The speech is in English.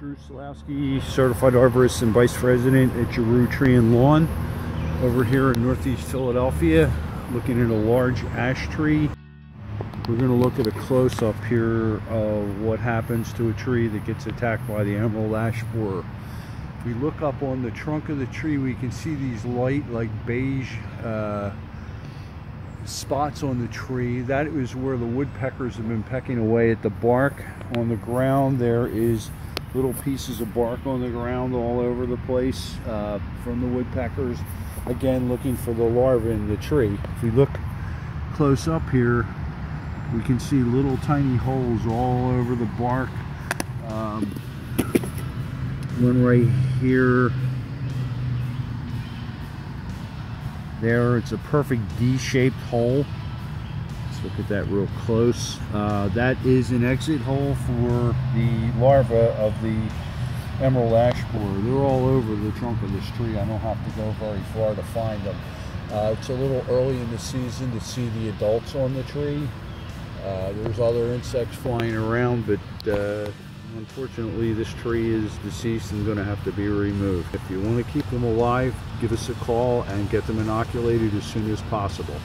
Drew Slousky, certified arborist and vice president at Giroud Tree and Lawn over here in Northeast Philadelphia, looking at a large ash tree. We're going to look at a close-up here of what happens to a tree that gets attacked by the emerald ash borer. If we look up on the trunk of the tree, we can see these light, like beige uh, spots on the tree. That is where the woodpeckers have been pecking away at the bark. On the ground, there is little pieces of bark on the ground all over the place uh, from the woodpeckers. Again, looking for the larvae in the tree. If we look close up here, we can see little tiny holes all over the bark. Um, one right here. There, it's a perfect D-shaped hole. Look at that real close. Uh, that is an exit hole for the larvae of the emerald ash borer. They're all over the trunk of this tree. I don't have to go very far to find them. Uh, it's a little early in the season to see the adults on the tree. Uh, there's other insects flying around, but uh, unfortunately this tree is deceased and going to have to be removed. If you want to keep them alive, give us a call and get them inoculated as soon as possible.